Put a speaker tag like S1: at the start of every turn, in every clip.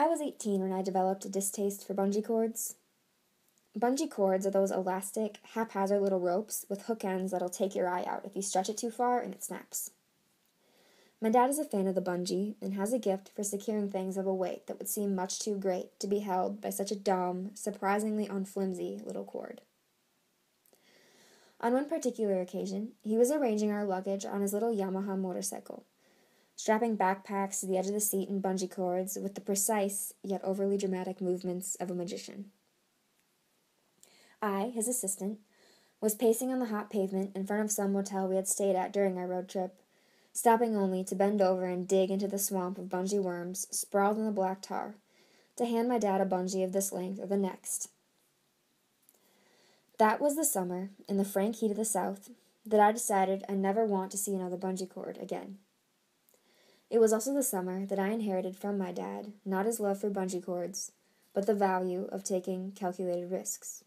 S1: I was 18 when I developed a distaste for bungee cords. Bungee cords are those elastic, haphazard little ropes with hook ends that'll take your eye out if you stretch it too far and it snaps. My dad is a fan of the bungee and has a gift for securing things of a weight that would seem much too great to be held by such a dumb, surprisingly unflimsy little cord. On one particular occasion, he was arranging our luggage on his little Yamaha motorcycle, strapping backpacks to the edge of the seat in bungee cords with the precise yet overly dramatic movements of a magician. I, his assistant, was pacing on the hot pavement in front of some motel we had stayed at during our road trip, stopping only to bend over and dig into the swamp of bungee worms sprawled in the black tar, to hand my dad a bungee of this length or the next. That was the summer, in the frank heat of the South, that I decided I never want to see another bungee cord again. It was also the summer that I inherited from my dad not his love for bungee cords, but the value of taking calculated risks.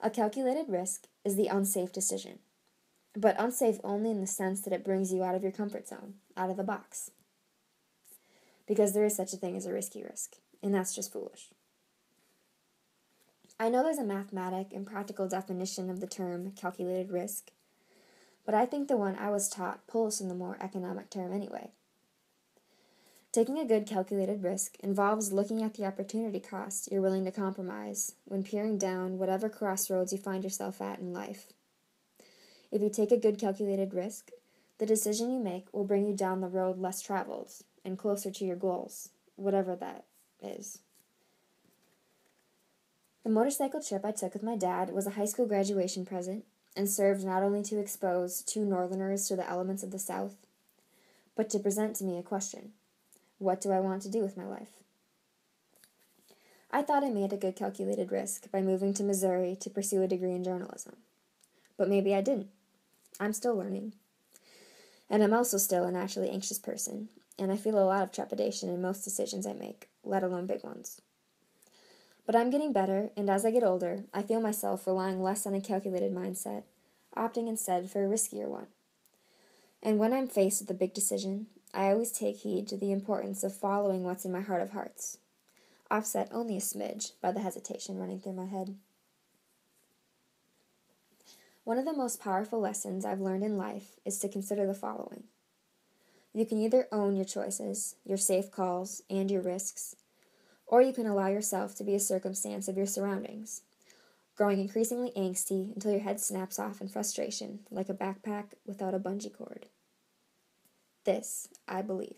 S1: A calculated risk is the unsafe decision, but unsafe only in the sense that it brings you out of your comfort zone, out of the box. Because there is such a thing as a risky risk, and that's just foolish. I know there's a mathematic and practical definition of the term calculated risk, but I think the one I was taught pulls from the more economic term anyway. Taking a good calculated risk involves looking at the opportunity cost you're willing to compromise when peering down whatever crossroads you find yourself at in life. If you take a good calculated risk, the decision you make will bring you down the road less traveled and closer to your goals, whatever that is. The motorcycle trip I took with my dad was a high school graduation present and served not only to expose two Northerners to the elements of the South, but to present to me a question What do I want to do with my life? I thought I made a good calculated risk by moving to Missouri to pursue a degree in journalism. But maybe I didn't. I'm still learning. And I'm also still a naturally anxious person, and I feel a lot of trepidation in most decisions I make, let alone big ones. But I'm getting better, and as I get older, I feel myself relying less on a calculated mindset, opting instead for a riskier one. And when I'm faced with a big decision, I always take heed to the importance of following what's in my heart of hearts, offset only a smidge by the hesitation running through my head. One of the most powerful lessons I've learned in life is to consider the following. You can either own your choices, your safe calls, and your risks, or you can allow yourself to be a circumstance of your surroundings, growing increasingly angsty until your head snaps off in frustration like a backpack without a bungee cord. This, I believe,